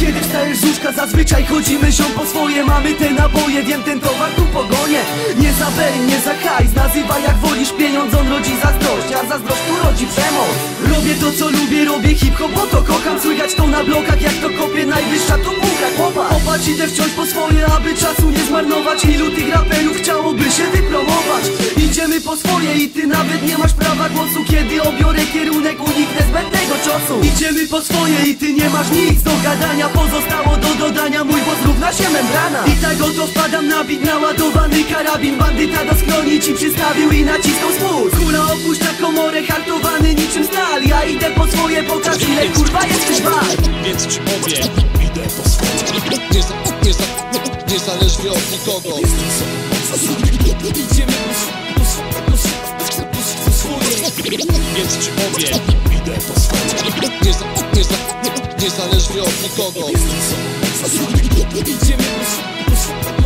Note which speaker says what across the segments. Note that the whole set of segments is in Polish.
Speaker 1: Kiedy wstajesz z łóżka zazwyczaj chodzimy ziom po swoje. Mamy te naboje, wiem ten towar tu pogonię Nie za bej, nie za hajs, nazywaj jak wolisz Pieniądz on rodzi zazdrość, a zazdrość tu rodzi przemoc. Robię to co lubię, robię hip-hop, bo to kocham. Słychać to na blokach, jak to kopie najwyższa tu półka. Chłopa Popatrz, idę wciąż po swoje, aby czasu nie zmarnować. Ilu tych raperów chciałoby Idziemy po swoje i ty nawet nie masz prawa głosu. Kiedy obiorę kierunek, uniknę zbędnego ciosu. Idziemy po swoje i ty nie masz nic do gadania. Pozostało do dodania, mój głos równa się membrana. I tak oto wpadam na bit, naładowany karabin. Bandyta do skroni ci przystawił i naciskał spust Kula opuszcza komorę, hartowany niczym stal. Ja idę po swoje, pokaż ile kurwa jesteś wart.
Speaker 2: Więc ci powiem, idę po swoje. Nie, za, nie, za, od nikogo Idziemy po, swoje Więc ci powiem, idę po swoje Nie, za, nie, za, niezależnie od nikogo Idziemy po, po,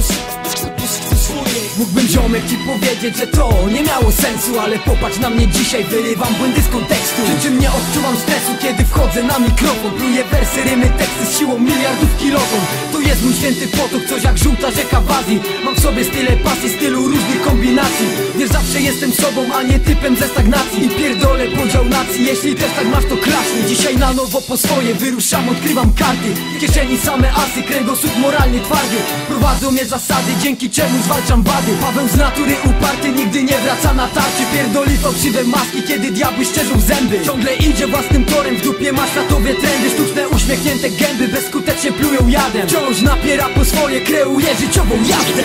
Speaker 1: Mógłbym ziomek ci powiedzieć, że to nie miało sensu Ale popatrz na mnie dzisiaj, wyrywam błędy z kontekstu. Przy czym nie odczuwam stresu, kiedy wchodzę na mikrofon. Pluję wersy, rymy, teksty z siłą miliardów kiloton To jest mój święty potok, coś jak żółta rzeka w Azji. Mam w sobie style pasji, stylu różnych kombinacji. Wiesz, zawsze jestem sobą, a nie typem ze stagnacji. I pierdolę podział nacji, jeśli też tak masz to klaśnie Dzisiaj na nowo po swoje wyruszam, odkrywam karty. W kieszeni same asy, kręgosłup moralnie twardy. Prowadzą mnie zasady, dzięki czemu zwalczam wady Paweł z natury uparty, nigdy nie wraca na tarczy. Pierdoli fałszywe maski, kiedy diabły szczerzą zęby. Ciągle idzie własnym torem, w dupie ma światowe trendy. Sztuczne uśmiechnięte gęby, bezskutecznie plują jadem. Wciąż napiera po swoje, kreuje życiową jazdę.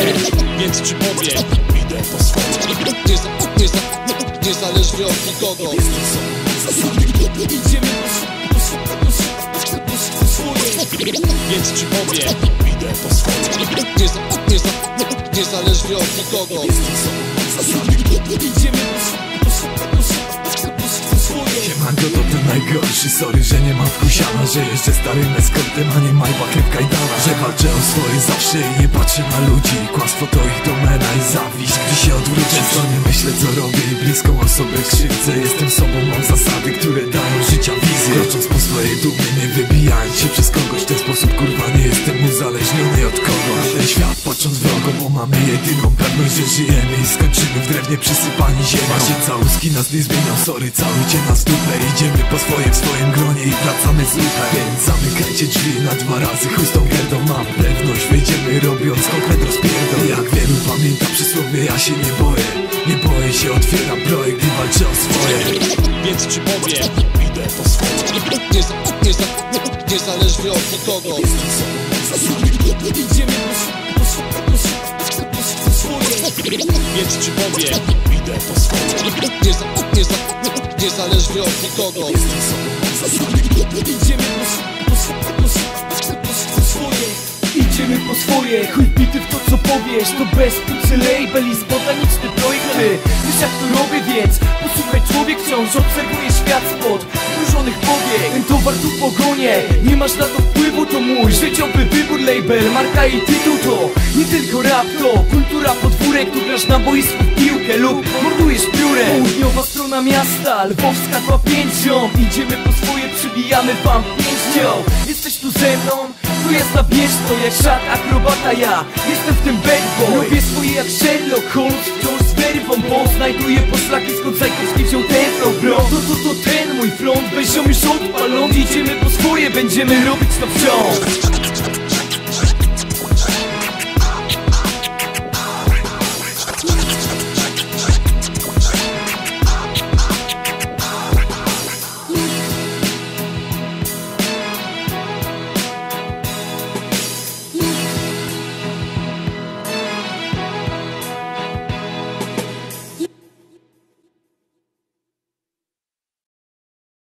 Speaker 2: Więc ci powiem, idę po swoje. Nie, nie, za, niezależnie od nikogo. Idziemy po, swoje. Więc ci powiem, idę po swoje. Nie, nie, niezależnie od nikogo. Idziemy
Speaker 3: Siemanko to ten najgorszy, sorry, że nie mam wkusiana Że jeszcze starym eskortem, a nie majbakiem w kajdana Że walczę o swoje zawsze i nie patrzę na ludzi. Kłamstwo to ich domena i zawiść, gdy się odwrócę Często nie myślę co robię i bliską osobę krzywdzę. Jestem sobą, mam zasady, które dają życia wizję. Krocząc po swojej dumie, nie wybijając się przez kogoś W ten sposób kurwa nie jestem uzależniony od kogo mamy jedyną pewność, że żyjemy I skończymy w drewnie przysypani ziemią. Macie całuski nas nie zmienią, sorry, cały cię na stupę Idziemy po swoje w swoim gronie i wracamy z lupę. Więc zamykajcie drzwi na dwa razy, chuj z tą gierdą Mam pewność, wejdziemy robiąc konkret rozpierdol. Jak wielu pamięta przysłowie, ja się nie boję. Nie boję się, otwieram projekt i walczę o swoje.
Speaker 2: Więc ci powiem, idę po swoje. Nie, za, nie, za, niezależnie od nikogo. Idziemy po swoje Więc ci powiem, idę po swoje. Nie, za, nie, za, niezależnie od nikogo. Idziemy po swoje.
Speaker 1: Idziemy po swoje, chuj bity w to co powiesz. To bez pucy label i spontaniczne projekty Wiesz jak to robię więc Posłuchaj człowiek wciąż obserwuje świat spod Różonych powiek Ten towar tu pogonie Nie masz na to wpływu to mój Życiowy wybór label Marka i tytuł to Nie tylko rap to Kultura podwórek Tu grasz na boisku w piłkę lub mordujesz piórem Południowa strona miasta Lwowska 2-5 Idziemy po swoje przybijamy wam pięścią. Jesteś tu ze mną tu jest na bieżno jak szat akrobata. Ja Jestem w tym bad boy. Robię swoje jak Sherlock Holmes Wciąż z werwą, bo znajduję poszlaki Zajkowski wziął ten flow bro To to to ten mój front, weź ją już odpalony Idziemy po swoje, będziemy robić to wciąż